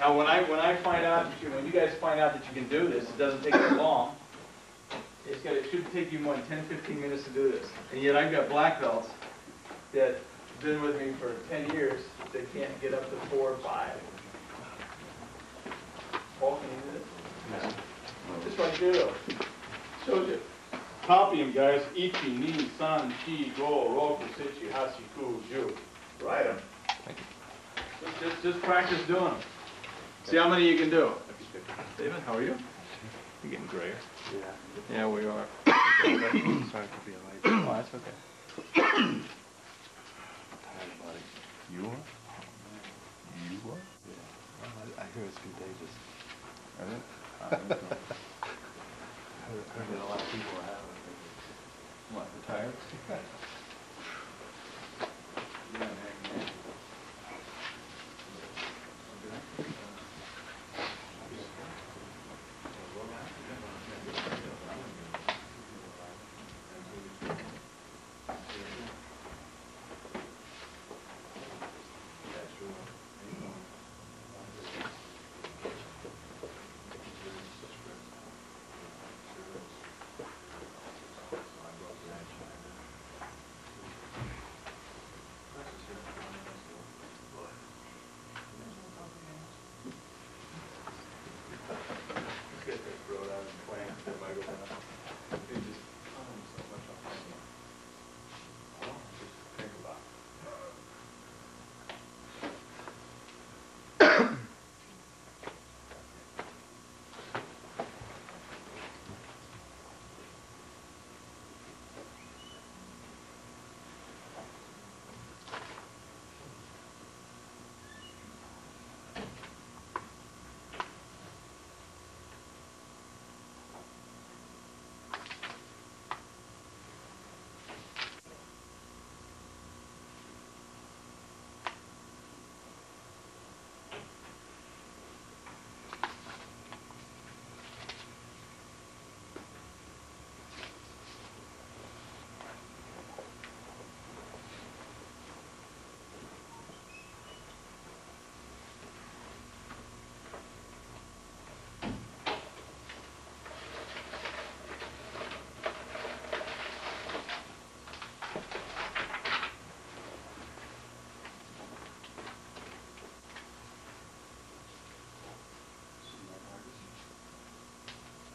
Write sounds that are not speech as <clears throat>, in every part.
Now, when I, when I find out, that you- when you guys find out that you can do this, it doesn't take that long. It's gonna, it should take you more than 10, 15 minutes to do this. And yet I've got black belts that have been with me for ten years, that can't get up to four or five. Paul, can you do this? This right here though, shows you. Copy them, guys. Ichi, ni, san, chi, go, roku, shichi, ku, ju. Write them. Just, just, just practice doing them. See how many you can do. David, how are you? You're getting grayer. Yeah. Yeah, we are. <coughs> Sorry to be late. <coughs> Oh, that's okay. Tired, <coughs> buddy. You are? You are? Yeah. Well, I, I hear it's contagious. I think- I think. I heard, heard that a lot of people are having it. What, retired? <laughs>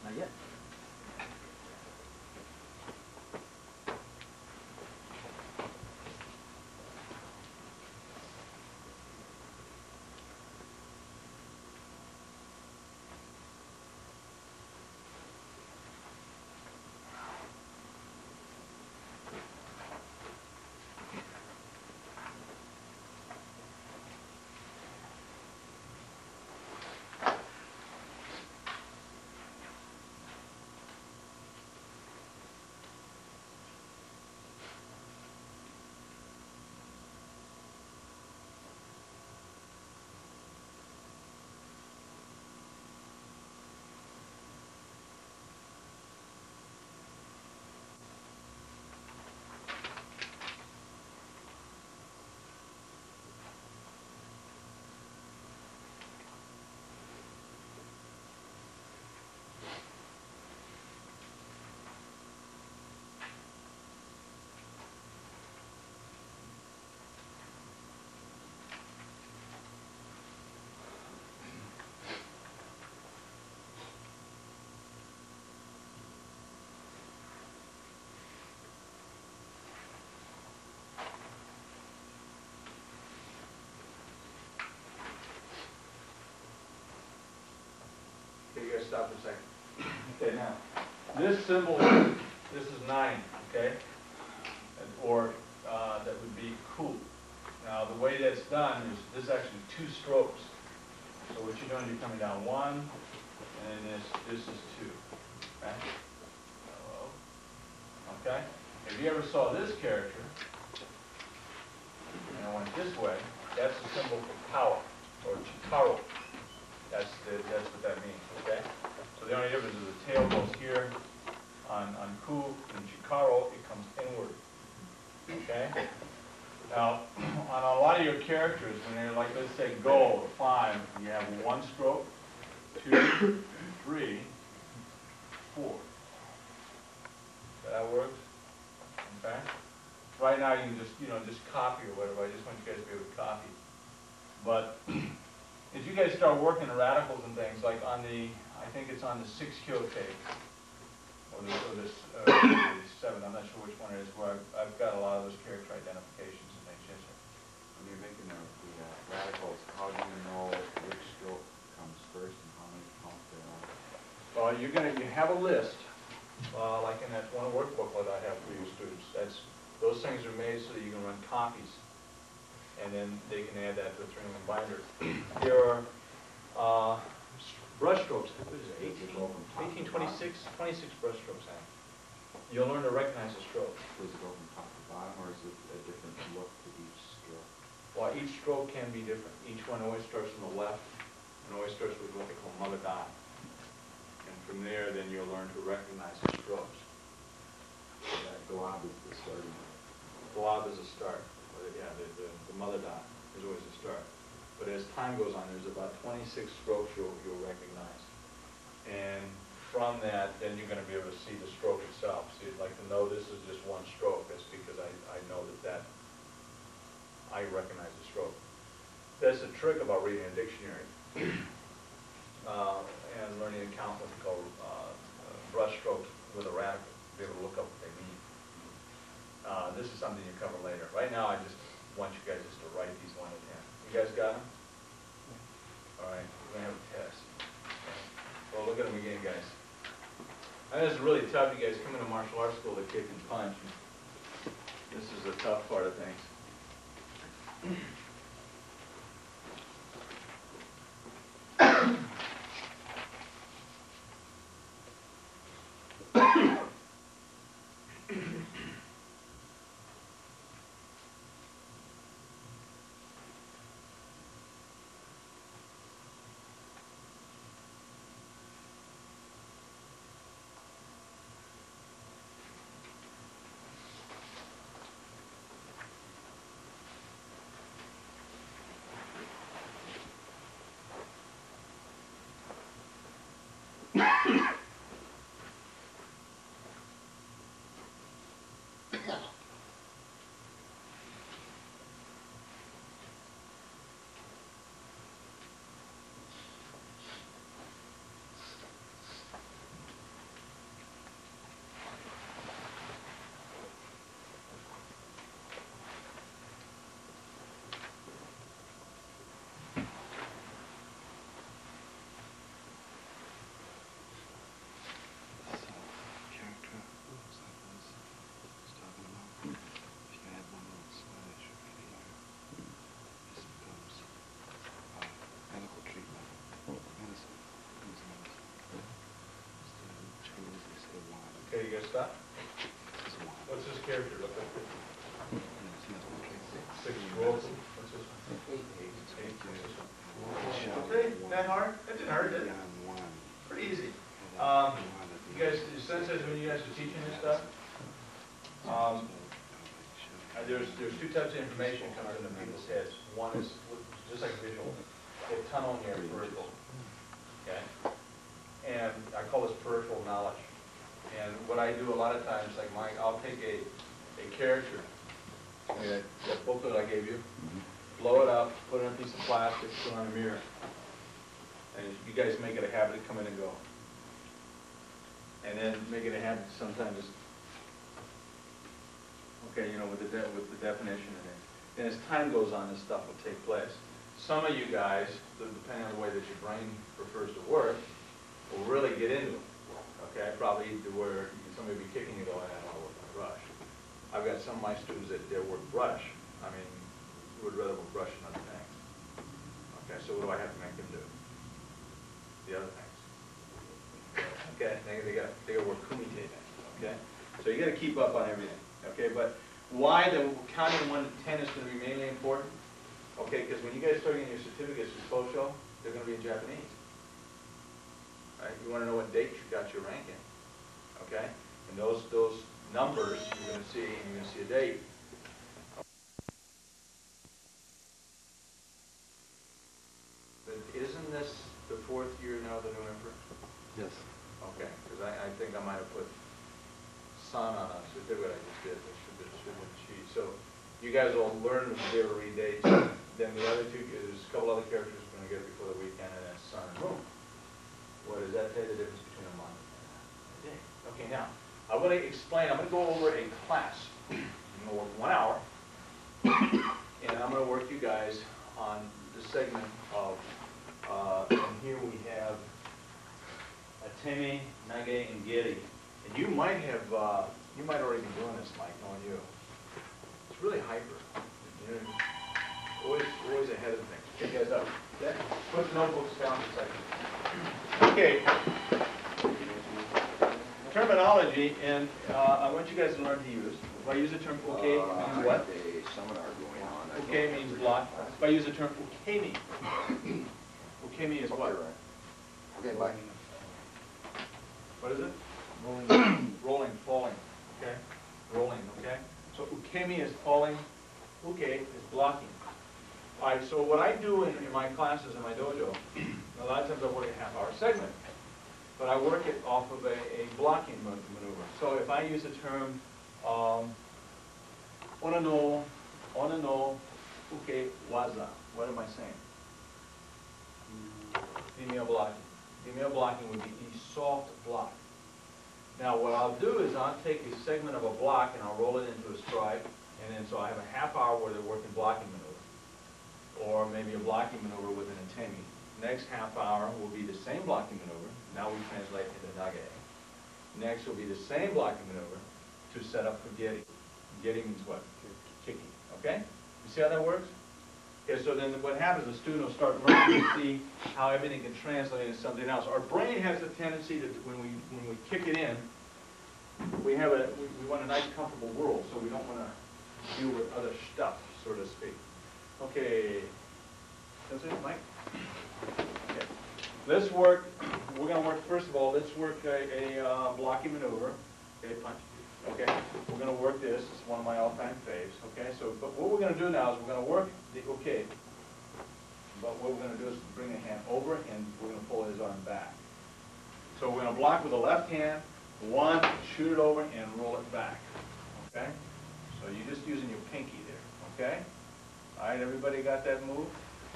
Not yet. Stop for a second. Okay, now, this symbol, this is nine, okay? Or, uh, that would be cool. Now, the way that's done is, this is actually two strokes. So what you're doing, you're coming down one, and this, this is two, okay? Hello? Okay? If you ever saw this character, and I went this way, that's the symbol for power, or chikaro. That's the, that's what that means, okay? The only difference is the tail goes here on, on ku, and chikaro, it comes inward, okay? Now, <clears throat> on a lot of your characters, when they're like, let's say gold, or five, you have one stroke, two, <coughs> three, four. That works? Okay? Right now, you can just, you know, just copy or whatever, I just want you guys to be able to copy. But, <clears throat> as you guys start working the radicals and things, like on the, I think it's on the six kilo tape, or this, or this, uh, the seven, I'm not sure which one it is, where I've, I've got a lot of those character identifications and things, yes, sir. When you're making the, the uh, radicals, how do you know which stroke comes first and how many count there are? Well, you're gonna, you have a list, uh, like in that one workbook that I have for you students, that's, those things are made so that you can run copies. And then they can add that to a three-in-one binder. There are, uh, brush strokes, what is it, eighteen, eighteen, twenty-six, twenty-six brush strokes on it. You'll learn to recognize the stroke. Does it go from top to bottom, or is it a different look to each stroke? Well, each stroke can be different. Each one always starts from the left, and always starts with what they call mother dot. And from there, then you'll learn to recognize the strokes. So that glob is the starting. Blob is a start, yeah, the, the, the mother dot is always a start. But as time goes on, there's about twenty-six strokes you'll, you'll recognize. And from that, then you're gonna be able to see the stroke itself. So you'd like to know this is just one stroke, that's because I, I know that that, I recognize the stroke. That's the trick about reading a dictionary, <clears throat> uh, and learning to count what they call, uh, brush strokes with a radical, be able to look up what they mean. Uh, this is something you cover later. Right now, I just want you guys just to write these one to ten. You guys got them? All right, we're gonna have a test. Well, look at them again, guys. I know is really tough, you guys come into martial arts school to kick and punch. This is the tough part of things. Character, looks like this, it's talking about, if you add one little slash right here, this becomes, uh, medical treatment, medicine, means medicine. Instead of Chinese, they say one, Okay, you guys stop? this is one. What's this character look like? And it's medical treatment. Six rolls? What's this one? Okay, that hard? That didn't hurt, did it? Pretty easy. Um, the You guys, your sense is when you guys are teaching this stuff, um, uh, there's, there's two types of information comes into people's heads. One is just like visual, they tunnel in your peripheral, okay? And I call this peripheral knowledge. And what I do a lot of times, like Mike, I'll take a, a character, I mean, that that booklet I gave you, mm-hmm. blow it up, put it in a piece of plastic, put it on a mirror. And you guys make it a habit to come in and go. And then make it a habit sometimes, okay, you know, with the, de- with the definition in it. And as time goes on, this stuff will take place. Some of you guys, depending on the way that your brain prefers to work, will really get into it. Okay, probably to where somebody be kicking you going, I don't want to work on brush. I've got some of my students that, that work brush, I mean, would rather work brush than other things. Okay, so what do I have to make them do? The other things. <laughs> Okay, they, they got, they gotta work kumite next, okay? So you gotta keep up on everything, okay? But why the counting one to ten is gonna be mainly important? Okay, because when you guys start getting your certificates for Kosho, they're gonna be in Japanese. Right, you wanna know what date you got your rank in, okay? And those, those numbers you're going to see, you're going to see a date. But isn't this the fourth year now of the new emperor? Yes. Okay, because I, I think I might have put sun on us. I did what I just did. I should have. So you guys all learn to be able to read dates. then the other two, there's a couple other characters we're going to get before the weekend, and then sun and moon. What does that say the difference between a month and a day? Okay, now. I'm gonna explain, I'm gonna go over a class. I'm gonna work one hour, and I'm gonna work you guys on the segment of, uh, and here we have Atemi, Nage, and Geri. And you might have, uh, you might already be doing this, Mike, knowing you. It's really hyper. Always, always ahead of things. Okay, guys, up. Put the notebooks down for a second. Okay. Terminology, and uh, I want you guys to learn to use. If I use the term uke, it means what? a seminar going on. Uke means block. If I use the term ukemi, ukemi is what? Okay. Okay, bye. What is it? Rolling. <clears throat> Rolling, falling, okay? Rolling, okay? So ukemi is falling, uke is blocking. All right, so what I do in, in my classes in my dojo, <clears throat> a lot of times I work a half-hour segment, but I work it off of a, a blocking maneuver. So if I use the term, um, ona no, ona no, uke waza, what am I saying? Female blocking. Female blocking would be the soft block. Now, what I'll do is I'll take a segment of a block and I'll roll it into a strike, and then so I have a half hour where they're working blocking maneuver. Or maybe a blocking maneuver with an atemi. Next half hour will be the same blocking maneuver, now we translate into nage. Next will be the same blocking maneuver to set up for geri. Geri means what? Kicking, okay? You see how that works? Okay, so then what happens, the student will start learning to see how everything can translate into something else. Our brain has a tendency to, when we, when we kick it in, we have a, we, we want a nice comfortable world, so we don't want to deal with other stuff, so to speak. Okay, that's it, Mike? Let's work, we're gonna work, first of all, let's work a, a uh, blocking maneuver, okay, punch, okay? We're gonna work this, it's one of my all-time faves, okay? So, but what we're gonna do now is we're gonna work the, okay, but what we're gonna do is bring the hand over and we're gonna pull his arm back. So we're gonna block with the left hand, one, shoot it over and roll it back, okay? So you're just using your pinky there, okay? All right, everybody got that move?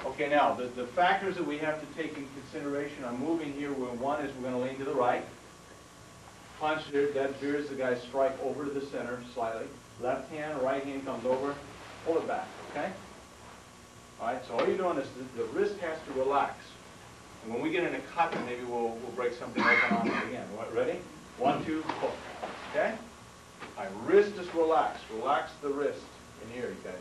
Okay, now, the, the factors that we have to take in consideration on moving here, where one is we're gonna lean to the right. Punch, that veers the guy's strike over to the center slightly. Left hand, right hand comes over, pull it back, okay? All right, so all you're doing is, the, the wrist has to relax. And when we get in a cut, maybe we'll, we'll break something open on it again. What, ready? One, two, pull, okay? Right, wrist is relaxed, relax the wrist in here, you guys.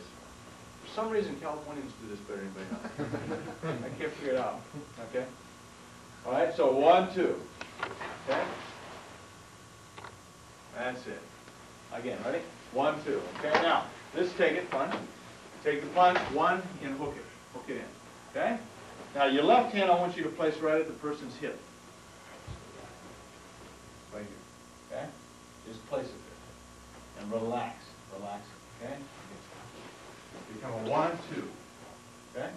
For some reason, Californians do this better than anybody else. <laughs> I can't figure it out, okay? All right, so one, two, okay? That's it. Again, ready? One, two, okay? Now, let's take it, punch. Take the punch, one, and hook it, hook it in, okay? Now, your left hand, I want you to place right at the person's hip. Right here, okay? Just place it there. And relax, relax, okay? Become a one, two, okay?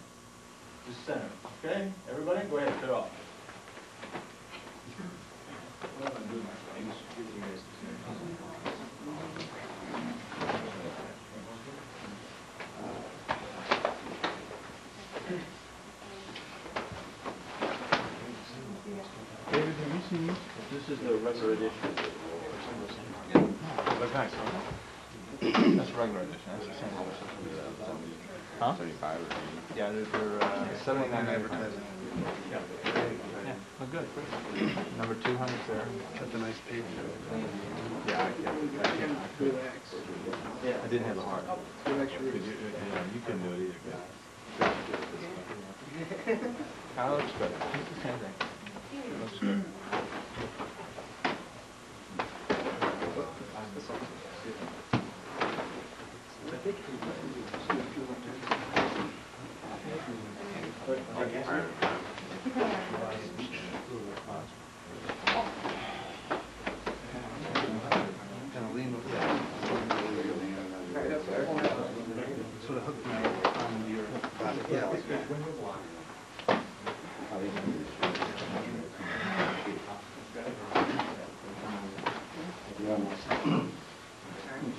Just center, okay? Everybody, go ahead, cut off. What am I doing? I just give you guys this here. David, have you seen this? This is the regular edition. Look nice, huh? That's regular edition, that's the same edition. Huh? Thirty-five or eighty. Yeah, they're, they're, uh, Seventy-nine advertising. yeah. Yeah, oh, good. Number 200 there. That's a nice page. Yeah, I can't, I can't. I didn't have a heart. Relax your Could you, yeah, you couldn't do it either, good. Kinda looks good. It's the same thing. It looks good. Kind of lean with that. Sort of hook me on your. Yeah.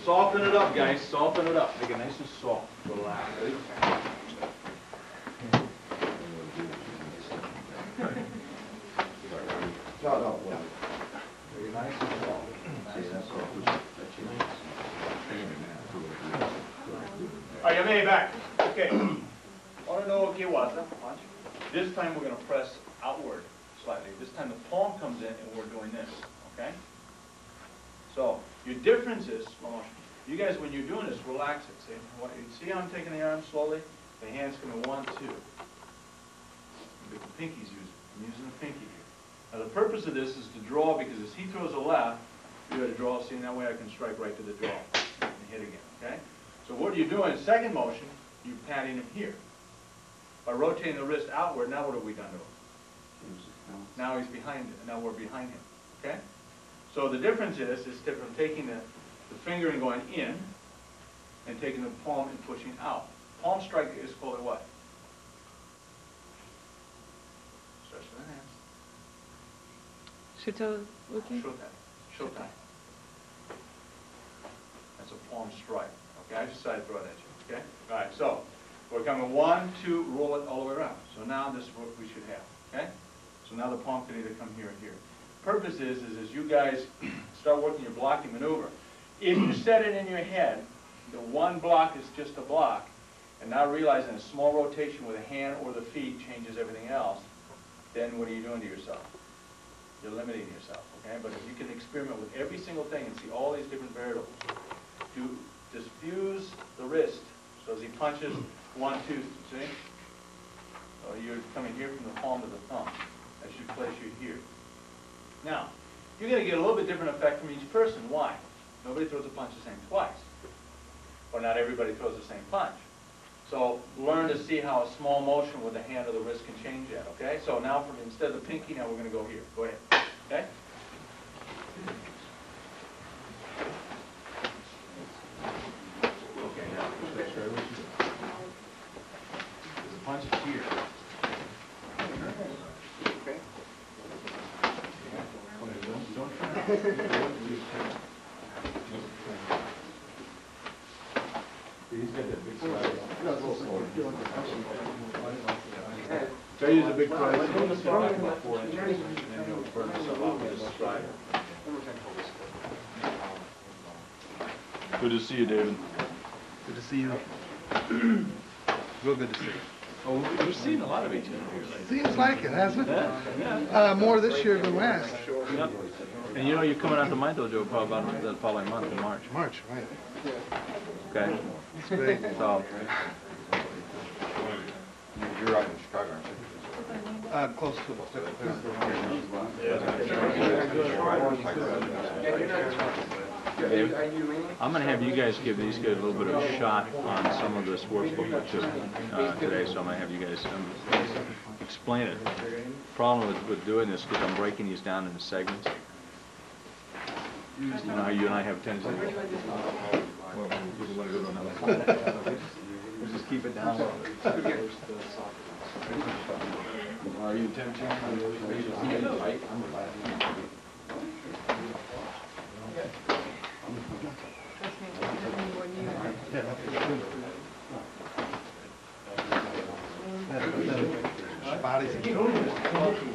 Soften it up, guys, soften it up, make it nice and soft, relax. No, no, well, Make it nice and soft. Are you made back? Okay. <clears throat> Wanna know what was. Watch. This time we're gonna press outward slightly. This time the palm comes in and we're doing this, okay? Your difference is, well, you guys, when you're doing this, relax it, see? What- you See how I'm taking the arm slowly? The hands going to one, two. The pinky's using, I'm using the pinky here. Now, the purpose of this is to draw, because as he throws a left, you gotta draw, see, and that way I can strike right to the draw and hit again, okay? So what you're doing, second motion, you're patting him here. By rotating the wrist outward, now what have we done to him? Now he's behind, now we're behind him, okay? So the difference is, is from taking the, the finger and going in, and taking the palm and pushing out. Palm strike is called a what? Stretch the hands. Shuto-uki? Showtime, showtime. That's a palm strike, okay, I just decided to throw it at you, okay? All right, so, we're coming one, two, roll it all the way around. So now this is what we should have, okay? So now the palm can either come here or here. Purpose is, is as you guys <clears throat> start working your blocking maneuver, if you set it in your head, the one block is just a block, and now realizing a small rotation with the hand or the feet changes everything else, then what are you doing to yourself? you're limiting yourself, okay? But if you can experiment with every single thing and see all these different variables, to diffuse the wrist, so as he punches, one, two, see? So you're coming here from the palm to the thumb. That should place you here. Now, you're gonna get a little bit different effect from each person. Why? Nobody throws a punch the same twice. Or not everybody throws the same punch. So learn to see how a small motion with the hand or the wrist can change that, okay? So now from, instead of the pinky, now we're gonna go here. Go ahead? Okay, now, the punch is here. Okay? Don't- don't He's got that big slide. Try to use a big slide. About four inches, and then you'll burn yourself out with this slide. Good to see you, David. Good to see you. Real good to see you. Oh, we've seen a lot of each other here lately. Seems like it, hasn't it? Uh, more this year than last. Yep. And you know, you're coming out to my dojo probably about the following month in March, March, right. okay? It's great. So, You're out in Chicago, aren't you? Uh, close to David, I'm gonna have you guys give these guys a little bit of a shot on some of this workbook too, uh, today, so I'm gonna have you guys, um, explain it. Problem with, with doing this, because I'm breaking these down into segments. You know how you and I have a tendency. Well, we wanna go to another. We'll <laughs> Just keep it down. Are you ten, aqui, não, não.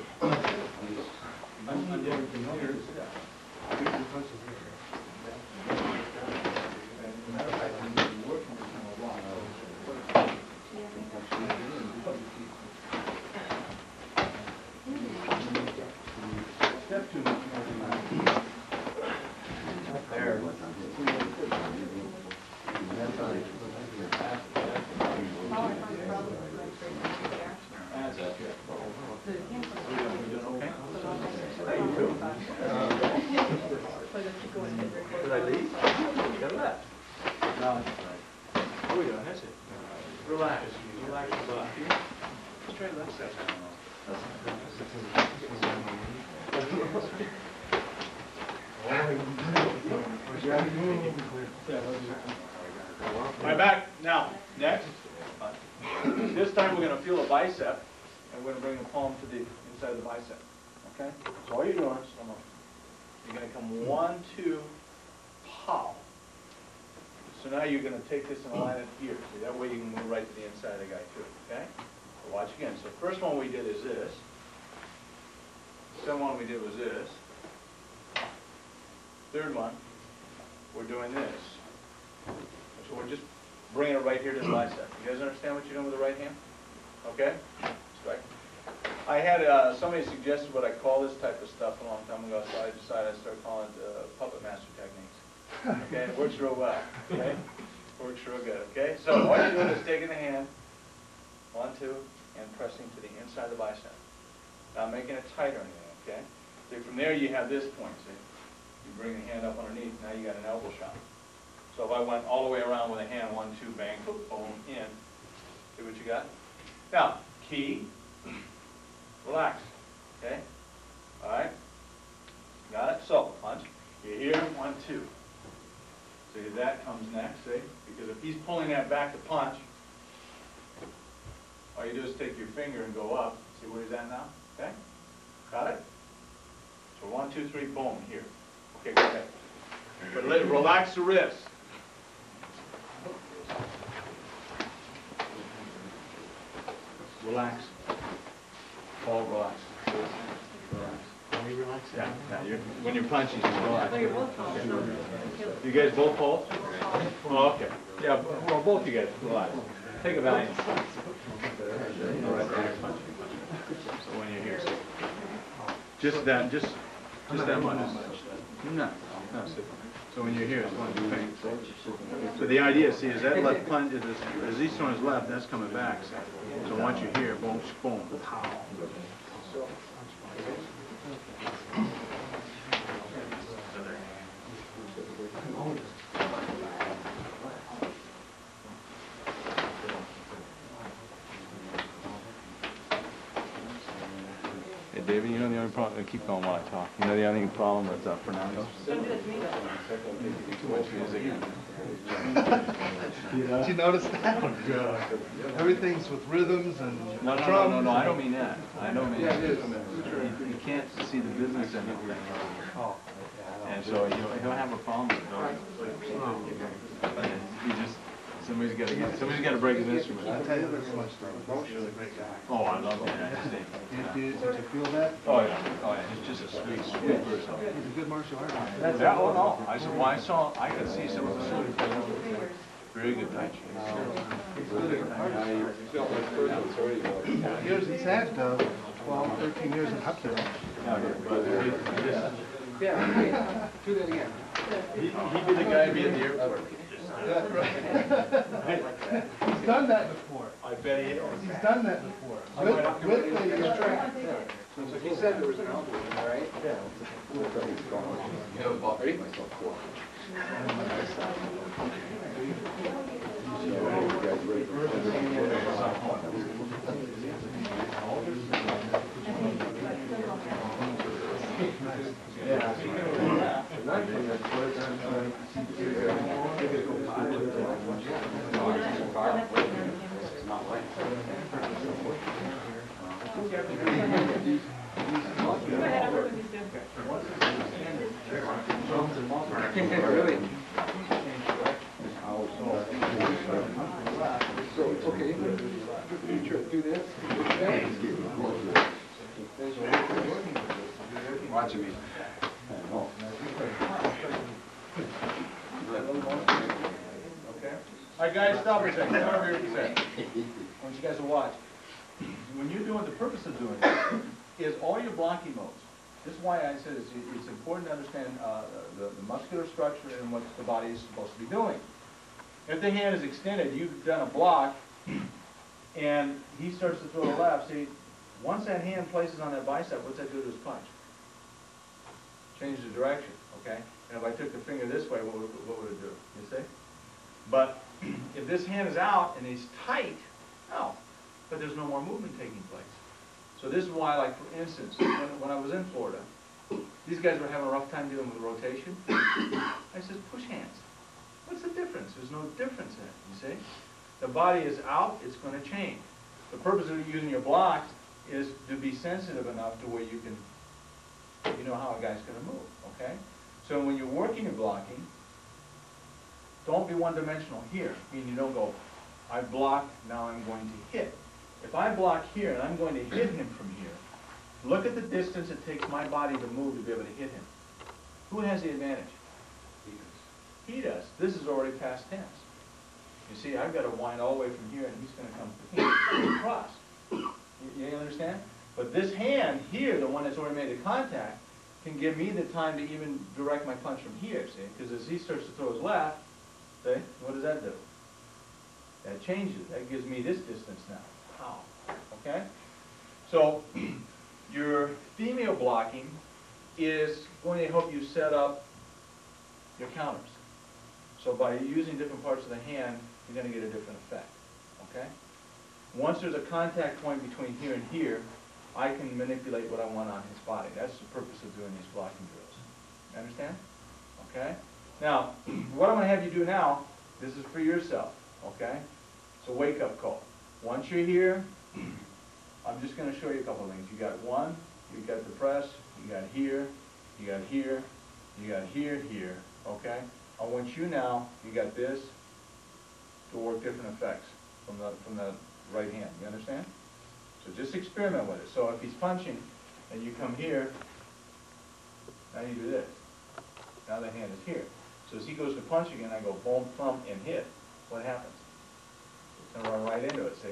Did was this. Third one, we're doing this. So we're just bringing it right here to the bicep. You guys understand what you're doing with the right hand? Okay? Strike. I had, uh, somebody suggested what I call this type of stuff a long time ago, so I decided I'd start calling it, uh, puppet master techniques. Okay, it works real well, okay? Works real good, okay? So all you're doing is taking the hand, one, two, and pressing to the inside of the bicep. Not making it tight or anything, okay? See, from there you have this point, see? You bring the hand up underneath, now you got an elbow shot. So if I went all the way around with a hand, one, two, bang, boom, in, see what you got? Now, key, relax, okay? All right? Got it? So, punch, you're here, one, two. See, that comes next, see? Because if he's pulling that back to punch, all you do is take your finger and go up, see where he's at now, okay? Got it? So one, two, three, boom, here. Okay, go ahead. But let, relax the wrist. Relax. Paul, relax. Relax. Yeah, yeah, you're, when you're punching, you relax. You guys both hold? Oh, okay. Yeah, well, both you guys, relax. Take a Valiant. All right, there. So when you're here, so. Just that, just, just that much. No, no, so, when you're here, it's one, two, bang. So the idea, see, is that left punch, is, is each one is left, that's coming back. So once you're here, boom, boom, pow. Hey, you know the only problem, keep going while I talk, you know the only problem with uh, Fernando? Too much music. Did you notice that? Everything's with rhythms and No, no, no, drums. no, no, I don't mean that. I don't mean. Yeah, it is. You you can't see the business end of it. And so he'll, he'll have a problem with it. And He just, somebody's gotta get, somebody's gotta break his I'll instrument. tell you this much, though, Roche's a great guy. Oh, I love that. Did you, did you feel that? Oh, yeah, oh, yeah, he's just a sweet, sweet person. He's a good martial artist. Yeah, oh, no, I said, well, I saw, I could see some of the, very good Tai Chi. Years, he's had, uh, twelve, thirteen years in Hudson. Yeah, do that again. He, he'd be the guy be at the airport. That's right. He's done that before. I bet he is. He's done that before. With, with the, uh, So he said there was an elbow, right? Yeah. Ready? Really? Okay. Watching me. All right, guys, stop for a second. Here for a second. I want you guys to watch. When you're doing, the purpose of doing this is all your blocking modes. This is why I said it's, it's important to understand, uh, the, the muscular structure and what the body is supposed to be doing. If the hand is extended, you've done a block, and he starts to throw a left, see, once that hand places on that bicep, what's that do to his punch? Change the direction, okay? And if I took the finger this way, what would, what would it do? You see? But <clears throat> if this hand is out and he's tight, no, but there's no more movement taking place. So this is why, like, for instance, when, when I was in Florida, these guys were having a rough time dealing with rotation. I said, push hands. What's the difference? There's no difference in it, you see? The body is out, it's gonna change. The purpose of using your blocks is to be sensitive enough to where you can, you know how a guy's gonna move, okay? So when you're working your blocking, don't be one-dimensional here, meaning you don't go, I block, now I'm going to hit. If I block here and I'm going to hit him from here, look at the distance it takes my body to move to be able to hit him. Who has the advantage? He does. This is already past tense. You see, I've got to wind all the way from here, and he's gonna come across. <coughs> You, you understand? But this hand here, the one that's already made the contact, can give me the time to even direct my punch from here, see? Because as he starts to throw his left, see, what does that do? That changes, that gives me this distance now, okay? So, <clears throat> your female blocking is going to help you set up your counters. So by using different parts of the hand, you're gonna get a different effect, okay? Once there's a contact point between here and here, I can manipulate what I want on his body. That's the purpose of doing these blocking drills. You understand? Okay? Now, <clears throat> what I'm gonna have you do now, this is for yourself, okay? It's a wake-up call. Once you're here, I'm just gonna show you a couple things. You got one, you got the press, you got here, you got here, you got here, here, okay? I want you now, you got this, to work different effects from the, from the right hand, you understand? So just experiment with it. So if he's punching, and you come here, now you do this. Now the hand is here. So as he goes to punch again, I go boom, thump, and hit. What happens? It's gonna run right into it, see?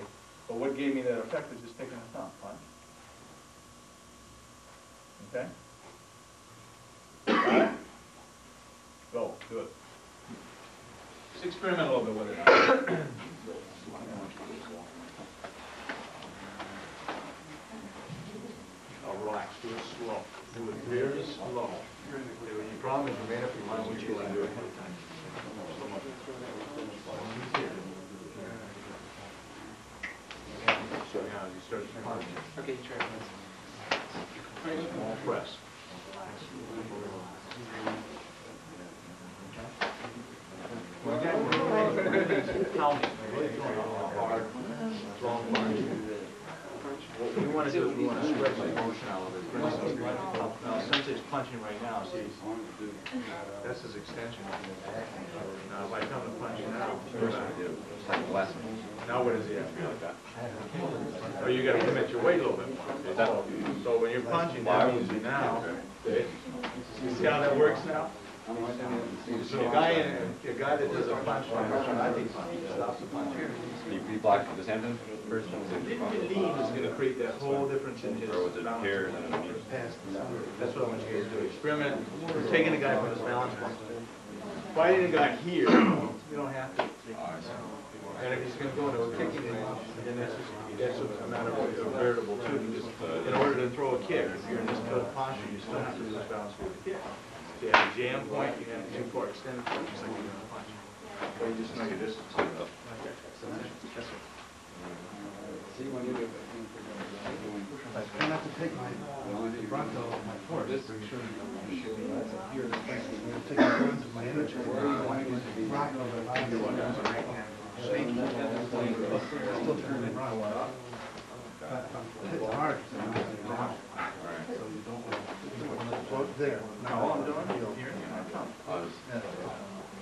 But what gave me that effect was just taking a thumb, punch. Okay? Got it? Go, do it. Just experiment a little bit with it. Now relax, do it slow. Do it very slow. The problem is you made up your mind what you're gonna do ahead of time. So now you start to punch. Okay, sure. Small press. Well, again, we're really pounding, we're really doing a hard, strong punch. What we want to do is we want to spread the motion out a little bit. For now, now, since it's punching right now, see, that's his extension. Now, if I come to punch now, now what does he have? Oh, you gotta commit your weight a little bit more. So when you're punching, that means you now, see how that works now? So a guy, in- a guy that does a punch, a karate punch, stops the punch here. You block this hand then? First Lean is gonna create that whole difference in his Or was it balance. here and then underneath? That's what I want you guys to do, experiment, We're taking a guy from his balance point. Fighting a guy here, you don't have to. And if he's gonna go into a kicking range, then that's, that's a matter of a variable too, because in order to throw a kick, if you're in this posture, you still have to lose balance with the kick. So you have a jam point, you have a two far extended point, just like you're gonna punch. Or you just know your distance. Okay. That's it. Try not to take my Bronco, my force. I'm gonna take my guns and my energy. Rock over my Shake. Still turning around. But if I'm hitting hard, then I'm hitting. So you don't want to float there. Now, all I'm doing, here, here, I come. I was, Yeah.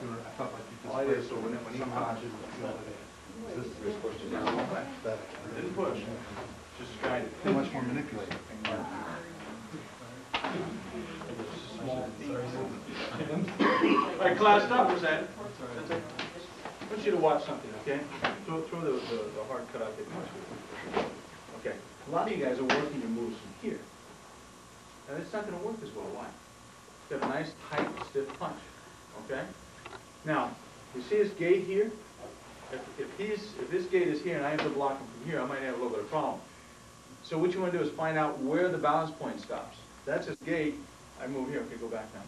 I felt like you just. All I did is, so when, when he Somehow I didn't feel it. This is supposed to down. better. didn't push, just guided. Too much more manipulated. All right, class, stop for a second. That's it. I want you to watch something, okay? Throw, throw the, the, the hard cut out there. Okay, a lot of you guys are working your moves from here. And it's not gonna work as well, why? It's got a nice, tight, stiff punch, okay? Now, you see his gate here? If, if he's, if this gate is here and I have to block him from here, I might have a little bit of problem. So what you wanna do is find out where the balance point stops. That's his gate, I move here, okay, go back now.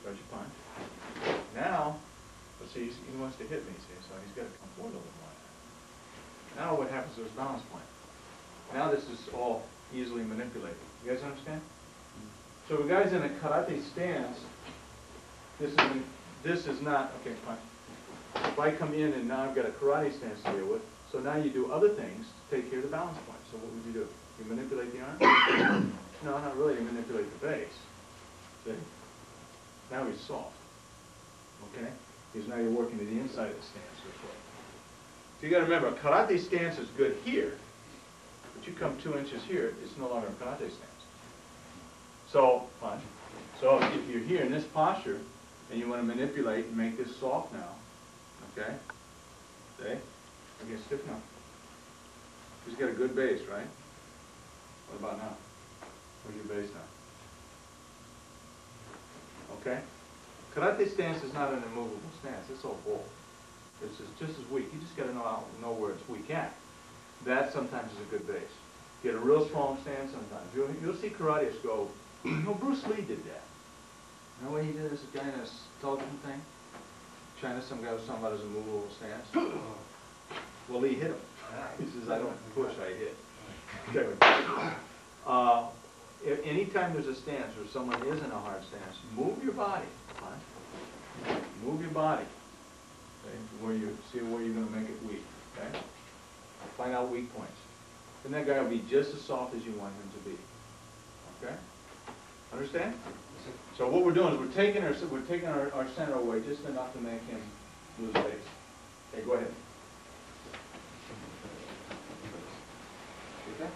Start your punch. Now, let's see, he wants to hit me, see, so he's gotta come forward a little more. Now what happens to his balance point? Now this is all easily manipulated. You guys understand? So a guy's in a karate stance, this is, this is not, okay, fine. If I come in and now I've got a karate stance to deal with, so now you do other things to take care of the balance point. So what would you do? You manipulate the arm? <coughs> No, not really, you manipulate the base. See? Now he's soft. Okay? because now you're working to the inside of the stance this way. So you gotta remember, a karate stance is good here, but you come two inches here, it's no longer a karate stance. So. So if you're here in this posture, and you wanna manipulate and make this soft now, okay? See? Okay, stiff now. He's got a good base, right? What about now? Where's your base now? Okay? Karate stance is not an immovable stance, it's all bull. It's just, just as weak, you just gotta know how, know where it's weak at. That sometimes is a good base. Get a real strong stance sometimes. You'll, you'll see karatists go, <clears throat> you know, Bruce Lee did that. You know what he did as a guy in a television thing? China, some guy was talking about his immovable stance. <clears throat> Well, Lee hit him. He says, I don't push, I hit. Okay. Uh, a- anytime there's a stance or someone is in a hard stance, move your body, fine? Move your body, okay, where you, see where you're gonna make it weak, okay? Find out weak points. And that guy will be just as soft as you want him to be, okay? Understand? So what we're doing is we're taking our, we're taking our, our center away just enough to make him lose base. Okay, go ahead. Get that?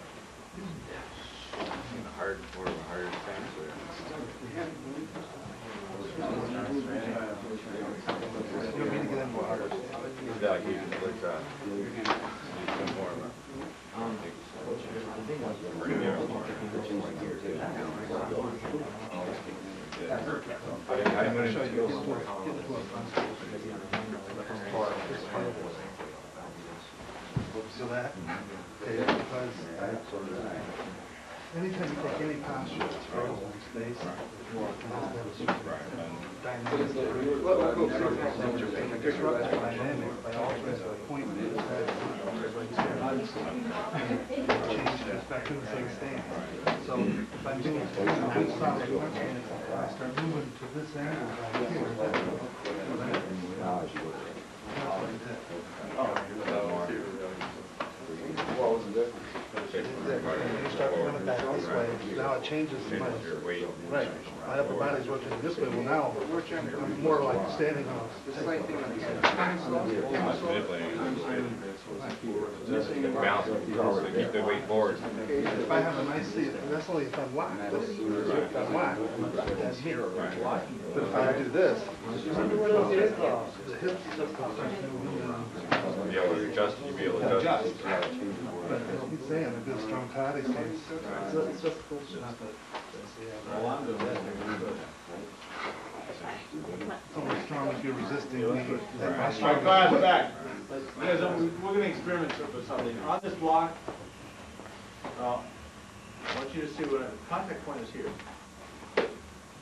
Hard, more of a hard stance You don't mean to get into a harder stance. Yeah, like you just like that. Some more of a- I didn't, I didn't I'll show you, get know. to it, get to it. So that, okay, because anytime you take any posture, it's frozen in space. Dynamic. Disrupt the dynamic by altering the point of the head. Change it back to the same stance. So if I'm doing this solid punching, I start moving to this angle right here. That's what it did. What was the difference? You start going it back this way, now it changes to my, right, my upper body's working this way, well now, I'm more like standing on. Just to balance it, to keep the weight forward. If I have a nice seat, that's only if I'm locked, but if I'm locked, that's me. But if I do this, the hips just start. Be able to adjust, you'll be able to adjust. He's saying a good strong karate stance. So it's just not that- yeah. Well, I'm doing It's only strong if you're resisting the. that right, strong- class, back. Guys, we're gonna experiment with something. On this block, uh, I want you to see what, the contact point is here.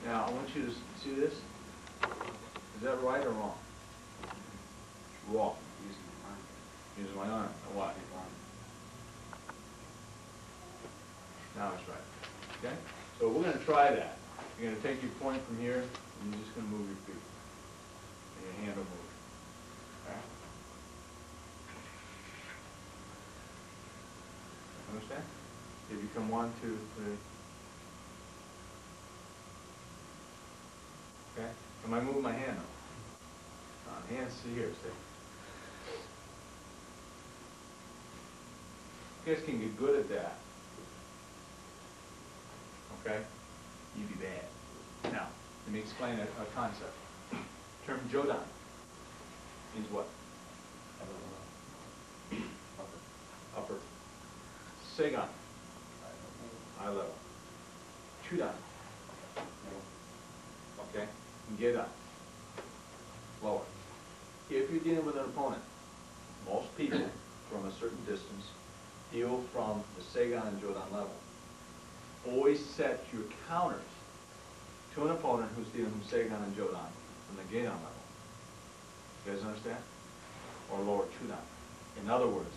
Now, I want you to see this. Is that right or wrong? Wrong. Using my arm, now what? Now it's right, okay? So we're gonna try that. You're gonna take your point from here, and you're just gonna move your feet. And your hand will move. Okay? Understand? If you come one, two, three. Okay? Am I moving my hand now? Uh, hands to here, see? You guys can get good at that. Okay? You'd be bad. Now, let me explain a, a concept. Term Jodan means what? Upper. Seigan. Eye level. Chudan. Okay? Gedan. Lower. If you're dealing with an opponent, most people from a certain distance deal from the Seigan and Jodan level. Always set your counters to an opponent who's dealing from Seigan and Jodan from the Gedan level. You guys understand? Or lower Chudan. In other words,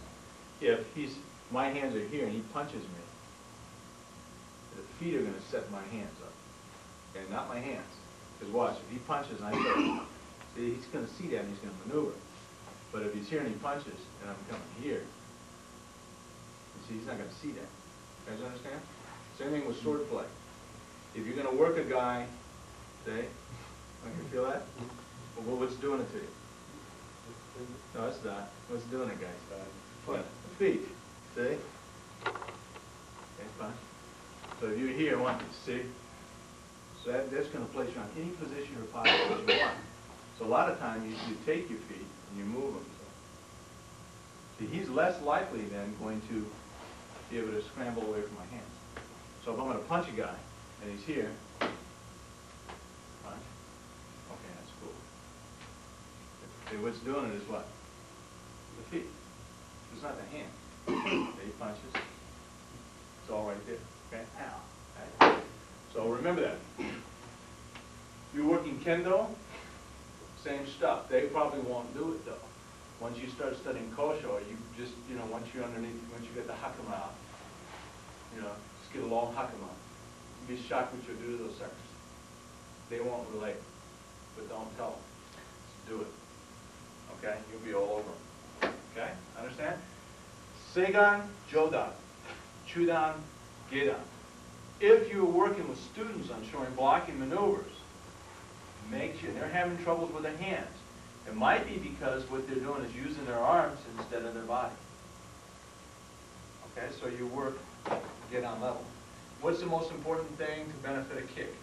if he's, my hands are here and he punches me, the feet are gonna set my hands up. Okay, not my hands. Because watch, if he punches and I say, see, he's gonna see that and he's gonna maneuver. But if he's here and he punches and I'm coming here, see, he's not gonna see that. You guys understand? Same thing with swordplay. If you're gonna work a guy, say, I can feel that? Well, what's doing it to you? No, it's not. What's doing it, guys? Foot. Feet, see? Okay, fine. So if you're here, want to see? So that, that's gonna place you on any position or posture you want. So a lot of times, you, you take your feet and you move them, so. See, he's less likely than going to be able to scramble away from my hands. So if I'm gonna punch a guy, and he's here, punch, okay, that's cool. See, what's doing it is what? The feet. It's not the hand. <coughs> He punches. It's all right there, okay? Ow. Right. So remember that. You're working kendo, same stuff. They probably won't do it though. Once you start studying kosho, you just, you know, once you're underneath, once you get the hakama, you know, long hakama. Be shocked what you'll do to those suckers. They won't relate, but don't tell them. Do it. Okay? You'll be all over them. Okay? Understand? Seigan, Jodan, Chudan, Gedan. If you're working with students on showing blocking maneuvers, make sure, they're having troubles with their hands. It might be because what they're doing is using their arms instead of their body. Okay, so you work, get on level. What's the most important thing to benefit a kick?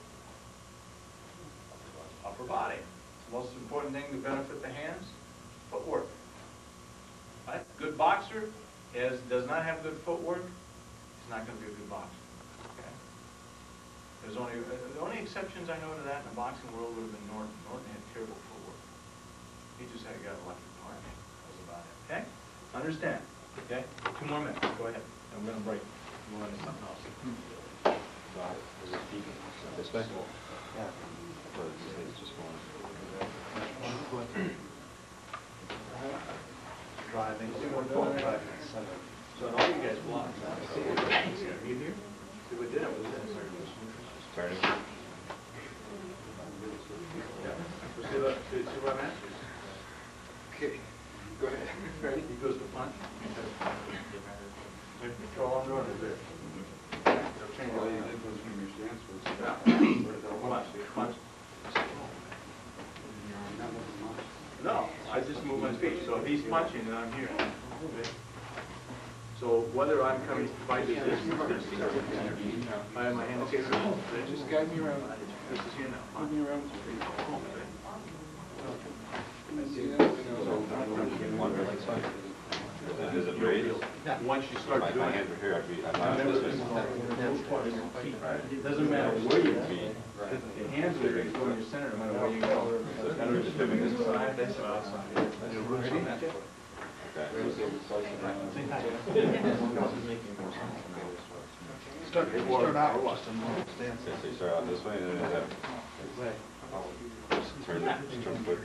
Upper body. The most important thing to benefit the hands? Footwork. Right? Good boxer has, does not have good footwork, he's not gonna be a good boxer. Okay? There's only, uh, the only exceptions I know to that in the boxing world would have been Norton. Norton had terrible footwork. He just had got lucky punch. That was about it. Okay? Understand? Okay? Two more minutes. Go ahead. And we're gonna break. We're going to something else. This way? Driving, driving, center. So all you guys block. You here? See what did it was this. Turning. See what, see see what I'm at? Okay, go ahead. Ready? He goes to punch. Control on doing it there. They'll change All you it. did was from your stance was. Punch, punch. Not looking much. No, I just move my feet, so if he's punching, then I'm here. So whether I'm coming, if I do this, I have my hands here, just guide me around. This is here now. Move me around. Is it raised? Once you My, start my doing hands it, are here, I'd be, I'm not this way. it doesn't matter where you be, your hands are going to go in your center no matter where you go. Whether it's doing this side, this or outside. Ready? Start, start out just a normal stance. Okay, so you start out this way and then uh, have, just turn, just turn foot.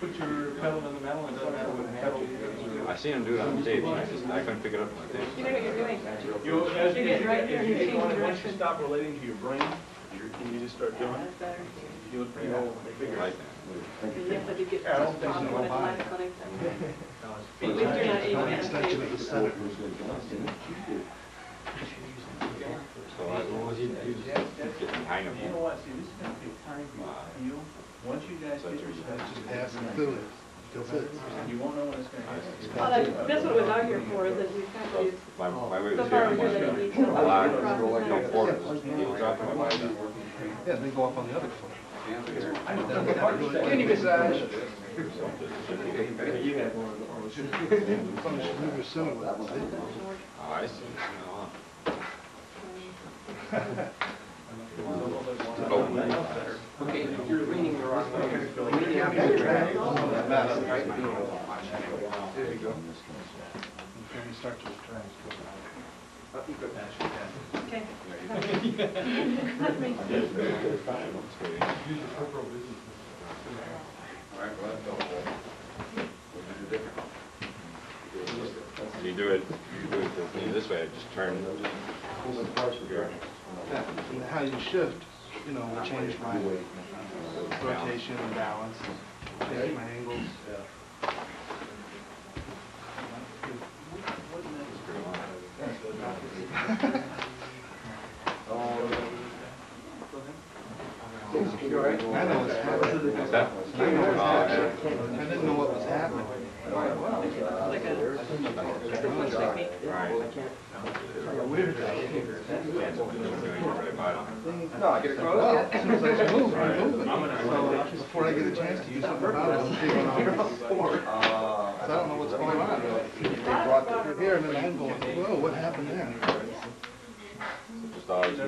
Put your pedal in the metal, it doesn't matter what pedal you I seen him do it on tape, I just, I couldn't pick it up on tape. You know what you're doing. You, as, You're you getting right there, as you you're going, changing once you stop relating to your brain, and you just start doing it, That's better. you look pretty old and figure. Right now. Yes, I did get Yeah, I don't think so. when it's last clinic. No, it's At least you're not aiming An extension of the center. So what was he, he getting behind him. You know what, see, this is gonna take time for you to feel, once you guys get your stuff, Just pass it through it. Go fit. you won't know when it's gonna happen. Well, that- that's what it was out here for, is that we've got oh, So these, My, my weight so was here, we're I'm good at like, detail. a lot, no quarters, heel drop on my body. Yeah, then go up on the other foot. Doing your massage. You had one of those. Probably should move your center with it. Oh, I see. <laughs> Oh. Okay, you're leaning There you. Okay, you do different. You do it, you it this- way, I just turn. How you shift, you know, will change my rotation and balance, change my angles. You all right? I know it's hard. What's that? I didn't know what was happening. I didn't know what was happening. Like a, microphone technique. Weird. No, I get it Well, as soon as I move, I'm moving. So before I get a chance to use something about it, I'm thinking, oh, so I don't know what's going on. They brought it here and then I'm going, whoa, what happened there? Just always.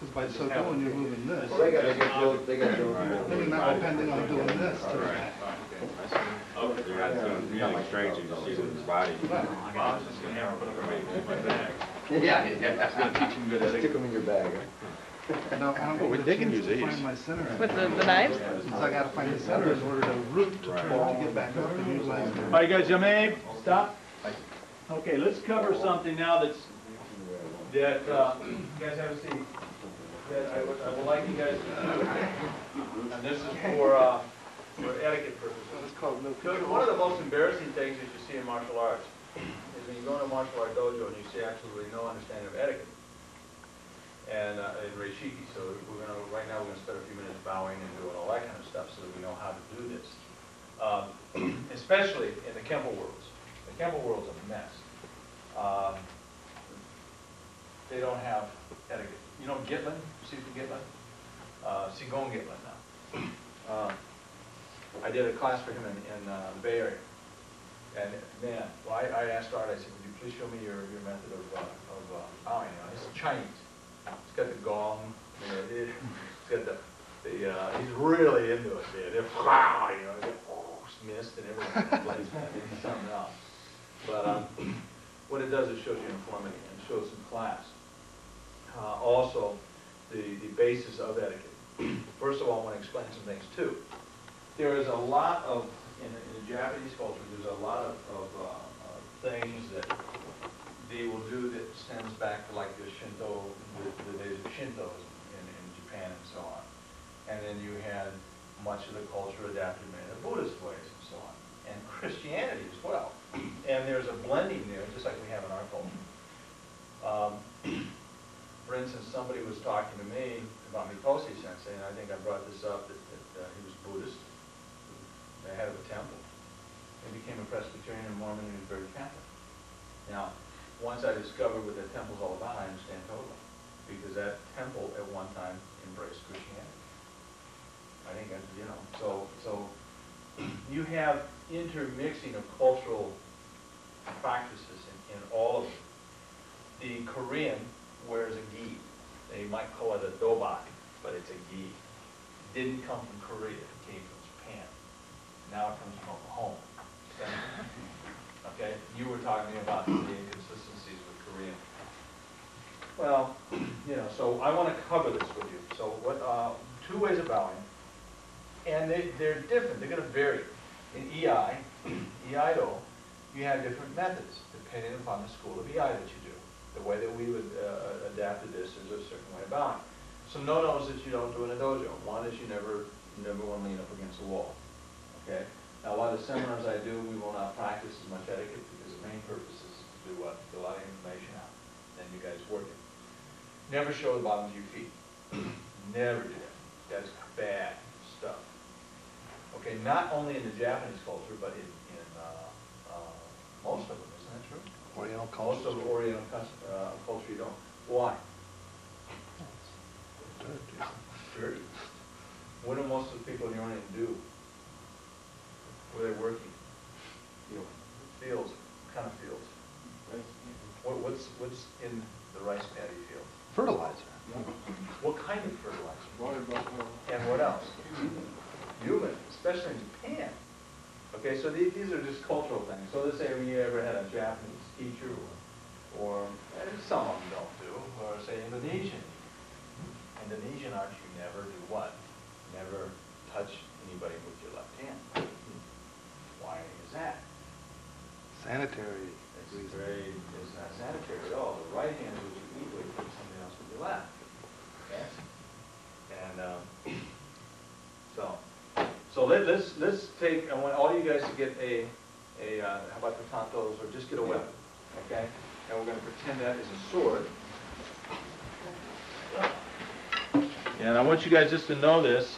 Because by so doing, you're moving this. Well, they got, they got, those- they got those. Then you're not depending on doing this to the back. You're not doing anything strange, you're just using his body. Yeah, yeah. Stick them in your bag, <laughs> Now, I don't Well, get they a can chance use to these. find my center. With the, the knives? Since I gotta find the center in order to route to turn to get back up and utilize All it. right, guys, you may stop. Okay, let's cover something now that's, that, uh, you guys have a seat. That I would, I would like you guys, to and this is for, uh, for etiquette purposes. It's called no So One of the most embarrassing things that you see in martial arts is when you go in a martial art dojo and you see absolutely no understanding of etiquette. And, uh, in Reishiki, so we're gonna, right now, we're gonna spend a few minutes bowing and doing all that kind of stuff so that we know how to do this. Um, <clears throat> especially in the Kempo worlds. The Kempo world's a mess. Um, They don't have etiquette. You know Gitlin, Sifu Gitlin? Uh, Sigon Gitlin now. <clears throat> Uh, I did a class for him in, in uh, the Bay Area. And man, well, I, I asked Art, I said, would you please show me your, your method of, uh, of uh, bowing? You he's Chinese. He's got the gong, you know, he- he's got the, the, uh, he's really into it, man. They're, you know, mist and everything. It's something else. But, um, <clears throat> what it does, is shows you informity and shows some class. Uh, also, the, the basis of etiquette. <clears throat> First of all, I want to explain some things too. There is a lot of, in, in the Japanese culture, there's a lot of, of, uh, uh, things that they will do that stems back to like the Shinto, the, the days of Shinto in, in Japan and so on. And then you had much of the culture adapted in the Buddhist ways and so on, and Christianity as well. And there's a blending there, just like we have in our culture. Um, for instance, somebody was talking to me about Mikosi Sensei, and I think I brought this up, that, that uh, he was Buddhist, the head of a temple. He became a Presbyterian and Mormon, and very Catholic. Now, once I discovered what that temple's all about, I understand totally, because that temple at one time embraced Christianity. I think, that's, you know, so, so <clears throat> you have intermixing of cultural practices in, in all of it. The Korean wears a gi. They might call it a dobok, but it's a gi. Didn't come from Korea, it came from Japan. Now it comes from Oklahoma. <laughs> Okay, you were talking about the Well, <clears throat> you know, so I want to cover this with you. So what, uh, two ways of bowing, and they, they're different, they're gonna vary. In Iai, Iaido, <clears throat> you have different methods depending upon the school of Iai that you do. The way that we would uh, adapt to this is a certain way of bowing. Some no-nos that you don't do in a dojo. One is you never, you never want to lean up against a wall, okay? Now, a lot of the seminars I do, we will not practice as much etiquette because the main purpose is to do what? Get a lot of information out, then you guys work it. Never show the bottoms of your feet. <clears throat> Never do that. That's bad stuff. Okay, not only in the Japanese culture, but in, in, uh, uh, most of them, isn't that true? Oriental Most culture. of Oriental uh, culture you don't. Why? Dirty. What do most of the people in the Orient do? Where they're working? Fields, what kind of fields? What, what's, what's in the rice paddy field? Fertilizer. What kind of fertilizer? And what else? Human, especially in Japan. Okay, so these, these are just cultural things. So let's say when you ever had a Japanese teacher or, or eh, some of them don't do, or say Indonesian. Indonesian art, you never do what? Never touch anybody with your left hand. Why is that? Sanitary It's reasons. very, it's not sanitary at all. The right hand would eat with, put something else with your left. Yes? And, um, <clears throat> so, so let, let's, let's take, I want all you guys to get a, a, uh, how about the tantos, or just get a weapon, okay? And we're gonna pretend that is a sword. And I want you guys just to know this,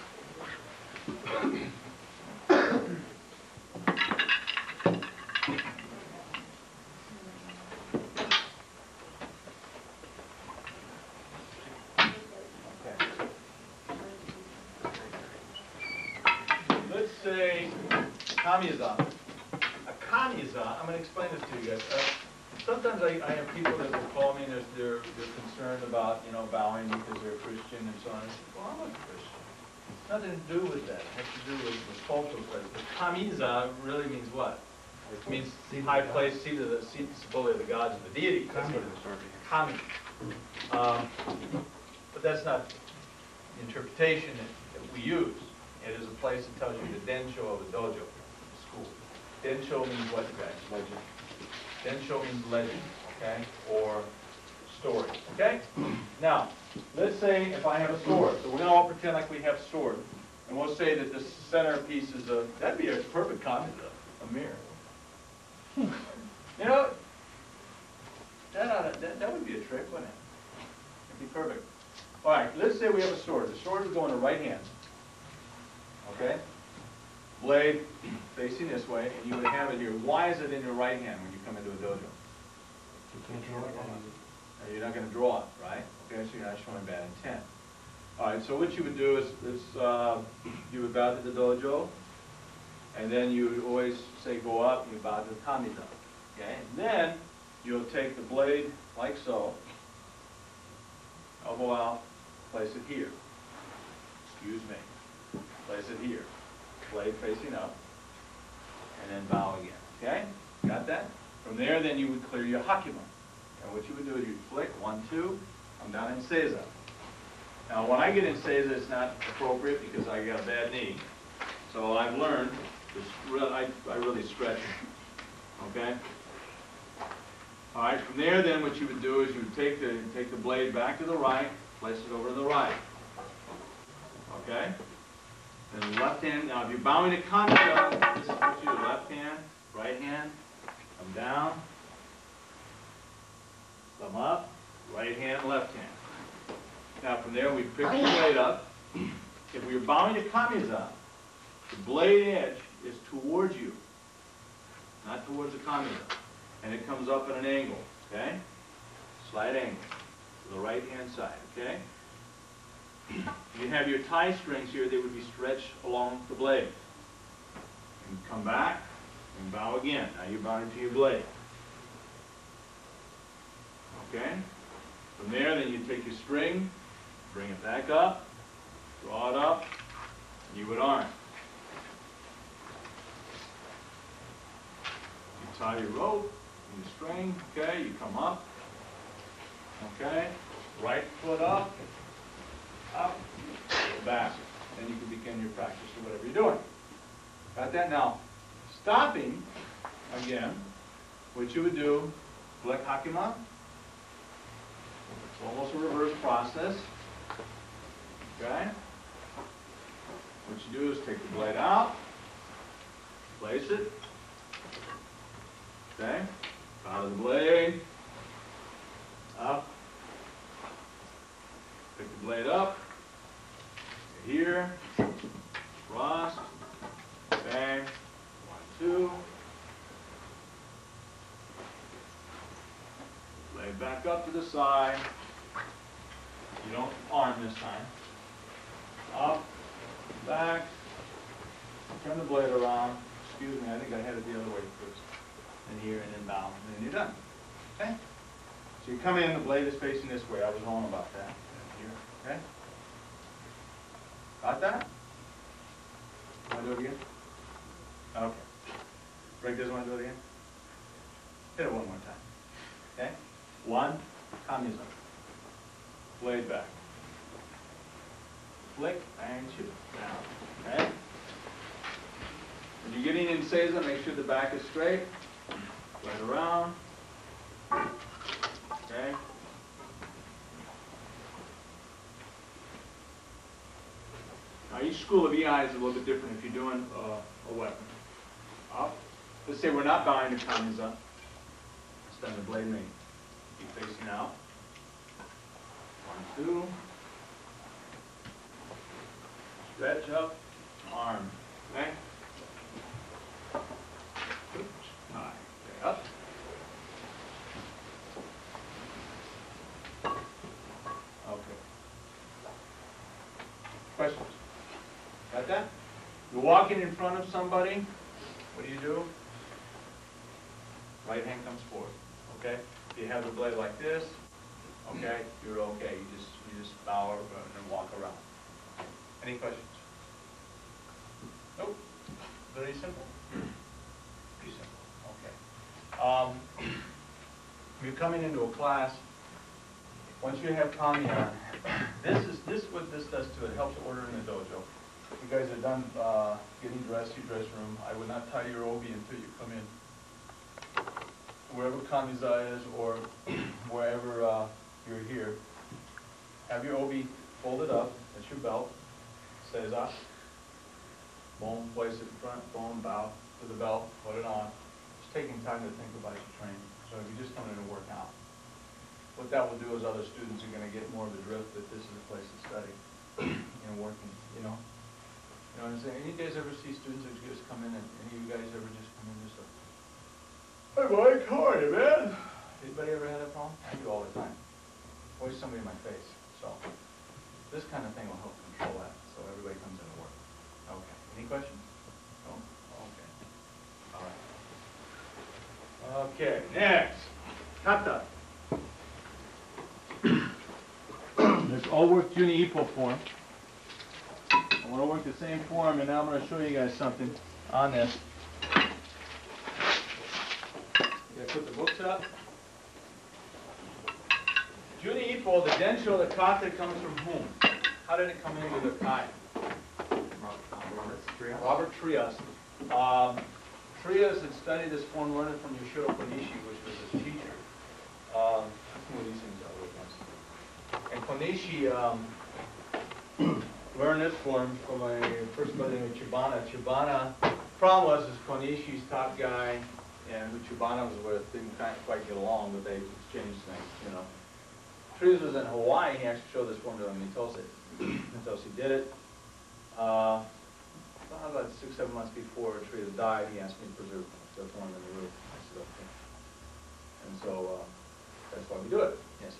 Let's say Kamiza. A Kamiza, I'm gonna explain this to you guys. Uh, Sometimes I, I have people that will call me and they're, they're concerned about, you know, bowing because they're a Christian and so on. I say, well, I'm a Christian. It's nothing to do with that. It has to do with, with cultural studies. But Kamiza really means what? It means high place, seat of the, seat supposedly of the gods and the deities. That's what. Kami. Um, But that's not the interpretation that, that we use. It is a place that tells you the densho of a dojo. Densho means what, you guys? Legend. Densho means legend, okay, or story, okay? Now, let's say if I have a sword, so we're gonna all pretend like we have sword, and we'll say that the centerpiece is a, that'd be a perfect comment, a mirror. You know, that that, that would be a trick, wouldn't it? It'd be perfect. All right, let's say we have a sword. The sword is going to right hand. Okay? Blade facing this way, and you would have it here. Why is it in your right hand when you come into a dojo? Uh, You're not gonna draw it, right? Okay, so you're not showing bad intent. All right, so what you would do is, is, uh, you would bow to the dojo, and then you would always say go up, and you bow to the kamiza. Okay, and then you'll take the blade like so, elbow out, place it here. Excuse me. Place it here. Blade facing up, and then bow again. Okay? Got that? From there, then you would clear your hakama. And what you would do is you'd flick, one, two, I'm down in seiza. Now, when I get in seiza, it's not appropriate because I got a bad knee. So I've learned, to I, I really stretch, okay? All right, from there, then, what you would do is you would take the, take the blade back to the right, place it over to the right. Okay? Left hand, now if you're bowing to Kamiza, this is what you do, left hand, right hand, come down, thumb up, right hand, left hand. Now from there, we pick the blade up. If we are bowing to Kamiza, the blade edge is towards you, not towards the Kamiza. And it comes up at an angle, okay? Slight angle, to the right-hand side, okay? You have your tie strings here, they would be stretched along the blade. And come back and bow again. Now you're bowing to your blade. Okay? From there, then you take your string, bring it back up, draw it up, and you would arm. You tie your rope, and your string, okay, you come up, okay, right foot up, up, back. Then you can begin your practice or whatever you're doing. Got that? Now, stopping, again, what you would do, flick hakama. It's almost a reverse process. Okay? What you do is take the blade out, place it. Okay? Out of the blade, up, Pick the blade up, here, cross, bang, one, two. lay back up to the side. You don't arm this time. Up, back, turn the blade around. Excuse me, I think I had it the other way first. And here, and then down, and then you're done. Okay? So you come in, the blade is facing this way. I was wrong about that. Here, okay? Got that? Want to do it again? Okay. Greg doesn't want to do it again? Hit it one more time. Okay? One, Kamiza. Blade back. Flick, bang, shoot. Down. Okay? When you're getting in Seiza, make sure the back is straight. Blade around. Okay? Now, each school of Iai is a little bit different if you're doing uh, a weapon. Up. Let's say we're not bowing to Kamiza. Then the blade may be facing out. One, two. Stretch up, arm. Okay? Oops, Hi, okay, up. Okay. Questions? Got that? You're walking in front of somebody, what do you do? Right hand comes forward, okay? If you have the blade like this, okay, you're okay, you just, you just bow and walk around. Any questions? Nope, very simple. Pretty simple, okay. Um, <clears throat> You're coming into a class, once you have on, this is, this is what this does to it, helps order in the dojo. You guys are done, uh, getting dressed, your dress room, I would not tie your obi until you come in. Wherever Kamiza is, or <clears throat> wherever, uh, you're here, have your obi folded up, that's your belt, says up. Boom, place it in front, boom, bow to the belt, put it on. Just taking time to think about your training. So if you just come in and work out. What that will do is other students are gonna get more of the drift that this is a place to study <clears throat> and working, you know? You know what I'm saying? Any guys ever see students that just come in and, any of you guys ever just come in and just, hey Mike, how are you, man? Anybody ever had that problem? I do all the time. Always somebody in my face, so. This kind of thing will help control that, so everybody comes in to work. Okay, any questions? No? Okay. All right. Okay, next, kata. It's all work Juni Ippo form. I want to work the same form, and now I'm going to show you guys something on this. You gotta put the books up. Juni Ippo, the densho, the kata comes from whom? How did it come into the Kai? Robert Trias. Um, Trias had studied this form, learned it from Yasuhiro Konishi, which was his teacher. Um, who these things are with us? And Konishi, um, learned this form from a first by the name of Chibana. Chibana, problem was, is Konishi's top guy, and who Chibana was with, didn't kind of quite get along, but they exchanged things, you know. Trias was in Hawaii, he actually showed this form to Mitose. Mitose did it. Uh, about six, seven months before Trias died, he asked me to preserve the form in the roof. I said, okay. And so, uh, that's why we do it. Yes.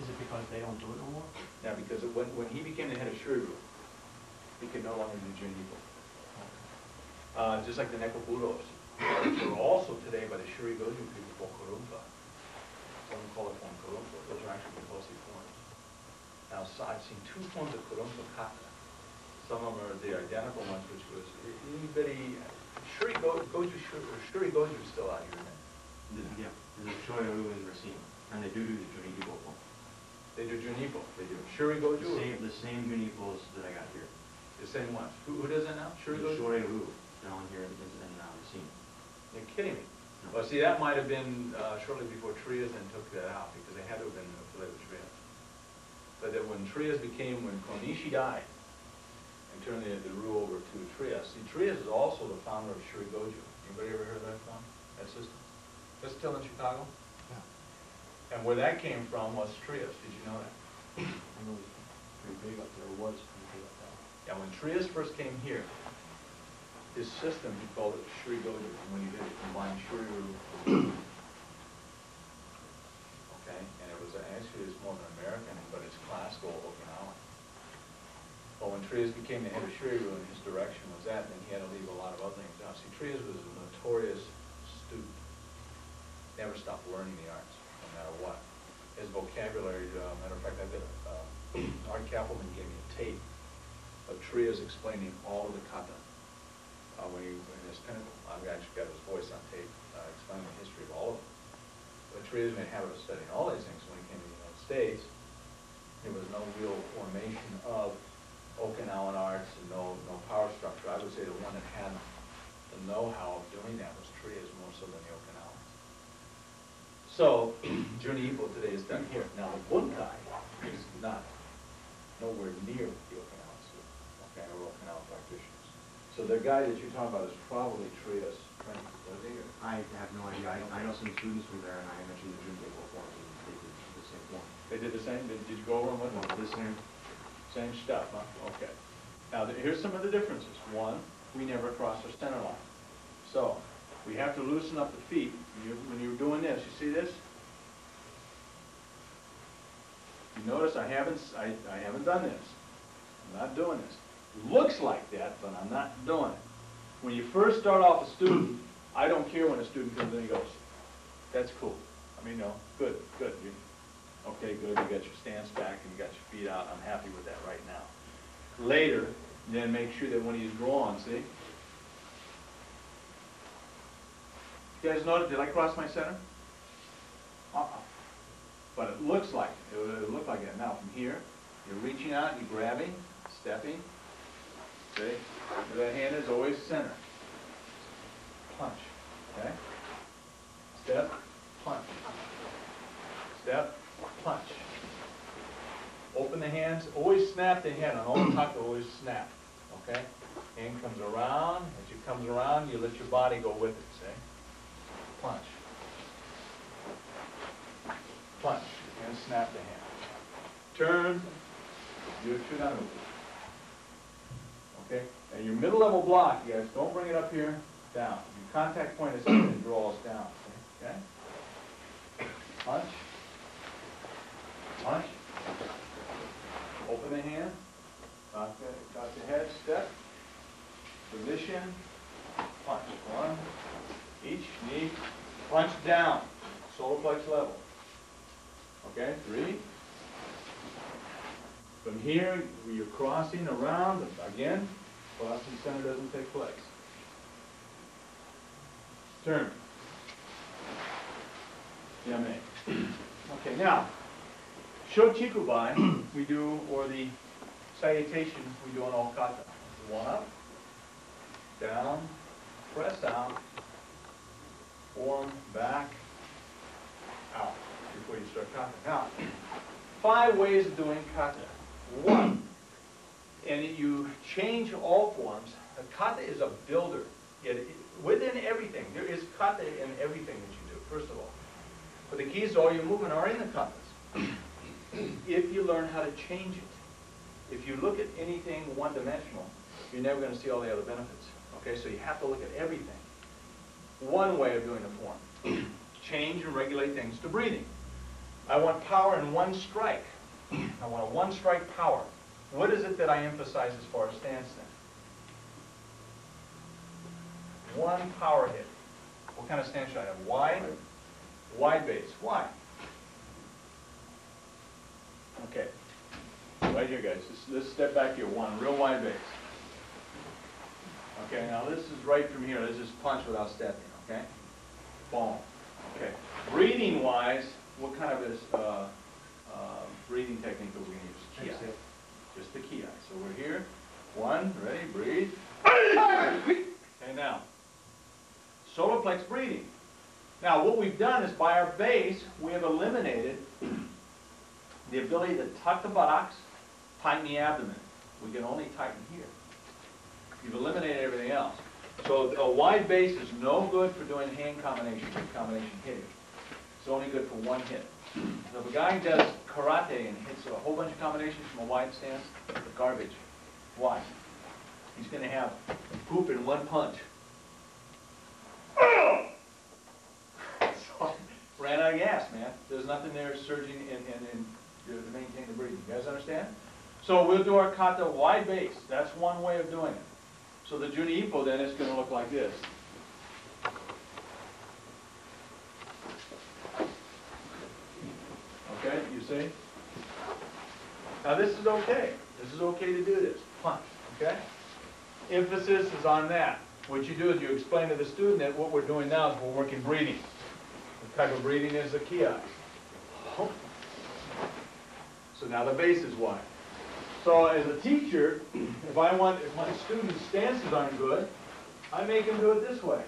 Is it because they don't do it no more? Yeah, because it- when, when he became the head of Shuri Group, he could no longer do Junipo. Uh, just like the Nekoburos, which are also today by the Shuri Goju people called Kurumba. Some call it form Kurumba, those are actually Nikosi forms. Now, so I've seen two forms of Kurumba kata. Some of them are the identical ones, which was, anybody, Shuri Go, Goju, Shuri, Shuri Goju is still out here, isn't it? Yeah, there's a Shoyoru and Racine, and they do do the Junipo. They do Junipo, they do Shuri Goju, or same, the same Junipos that I got here. The same ones. Who, who does that now? Shuri The Goju? Shoyoru down here in, and uh, Racine. You're kidding me. No. Well, see, that might have been uh, shortly before Trias then took that out, because they had to have been affiliated with Trias. But then when Trias became, when Konishi died, and turned the, the rule over to Trias, see, Trias is also the founder of Shuri Goju. Anybody ever heard of that from, that system? That's still in Chicago? Yeah. And where that came from was Trias, did you know that? I know pretty big up there, was Yeah, when Trias first came here, his system, he called it Shuri Goju, and when he did it, combined Shuri Ryu. Okay, and it was, actually, it's more of an American, but it's classical Okinawan. But when Trias became the head of Shuri Ryu, and his direction was that, then he had to leave a lot of other things out. See, Trias was a notorious student, never stopped learning the arts, no matter what. His vocabulary, uh, matter of fact, I did, uh, <clears throat> Art Kappelman gave of is explaining all of the kata. Uh, when he, in his pinnacle, I've actually got his voice on tape, uh, explaining the history of all of them. But Trias made a habit of studying all these things when he came to the United States. There was no real formation of Okinawan arts and no, no power structure. I would say the one that had the know-how of doing that was Trias more so than the Okinawans. So, <clears throat> Journey Evil today is done here. Now, the Bunkai is not nowhere near the Okinawans, okay, or Okinawa practitioners. So the guy that you're talking about is probably Trias, right? Was he, or- I have no idea, I, I know some students from there, and I mentioned the Junipero forms, and they did the same one. They did the same, did did you go over them with them? The same, Same stuff, huh? Okay. Now, th- here's some of the differences. One, we never cross our center line. So, we have to loosen up the feet. When you're, when you're doing this, you see this? You notice I haven't, s- I, I haven't done this. I'm not doing this. Looks like that, but I'm not doing it. When you first start off a student, I don't care when a student comes in and goes, that's cool. I mean, no, good, good. You, okay, good, you got your stance back and you got your feet out. I'm happy with that right now. Later, then make sure that when he's drawn, see? You guys notice, did I cross my center? Uh-uh. But it looks like, it it would look like that. Now, from here, you're reaching out, you're grabbing, stepping. See? That hand is always center. Punch, okay? Step, punch. Step, punch. Open the hands, always snap the hand, on all tuck, always snap, okay? Hand comes around, as it comes around, you let your body go with it, see? Punch. Punch, and snap the hand. Turn, you should not move. Okay, and your middle level block, you guys, don't bring it up here, down. Your contact point is up and draws down, okay? Punch. Punch. Open the hand, got the, the head, step, position, punch. One, each knee, punch down, solar plex level. Okay, three. From here, you're crossing around, again, crossing center doesn't take place. Turn. Yame. Okay, now, Shochikubai, we do, or the salutation, we do on all kata. One up, down, press down, form, back, out, before you start kata. Now, five ways of doing kata. One, and you change all forms. A kata is a builder. It, within everything, there is kata in everything that you do, first of all. But the keys to all your movement are in the katas. <clears throat> if you learn how to change it. If you look at anything one-dimensional, you're never going to see all the other benefits. Okay, so you have to look at everything. One way of doing the form. <clears throat> Change and regulate things to breathing. I want power in one strike. I want a one-strike power. What is it that I emphasize as far as stance then? One power hit. What kind of stance should I have? Wide? Wide base. Why? Okay. Right here, guys. Let's, step back here. One, real wide base. Okay, now this is right from here. Let's just punch without stepping, okay? Boom. Okay. Breathing wise, what kind of this, uh, uh, breathing technique are we gonna use? Ki. Just the ki. So we're here. One, ready, breathe. Okay, now. Solar plex breathing. Now, what we've done is by our base, we have eliminated the ability to tuck the buttocks, tighten the abdomen. We can only tighten here. You've eliminated everything else. So a wide base is no good for doing hand combination, combination hitting. It's only good for one hit. So if a guy does karate and hits a whole bunch of combinations from a wide stance, garbage. Why? He's gonna have poop in one punch. <laughs> So, Ran out of gas, man. There's nothing there surging in, in, in, to maintain the breathing. You guys understand? So we'll do our kata wide base. That's one way of doing it. So the Juni Ippo then is gonna look like this. Okay, you see? Now this is okay. This is okay to do this. Punch, okay? Emphasis is on that. What you do is you explain to the student that what we're doing now is we're working breathing. The type of breathing is the ki. So now the base is wide. So as a teacher, if I want, if my student's stances aren't good, I make them do it this way.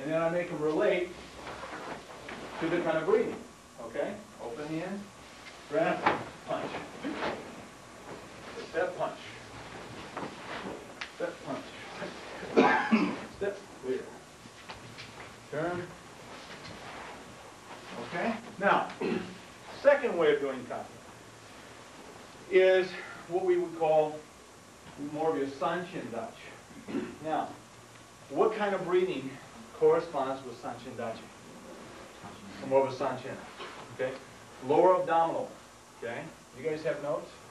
And then I make them relate to the kind of breathing. Okay? Open hand, grab, punch. Step punch. Step punch. Step clear. Turn. Okay? Now, second way of doing kata is what we would call more of your Sanchin Dachi. Now, what kind of breathing corresponds with Sanchin Dachi? More of a Sanchin, okay? Lower abdominal, okay? You guys have notes?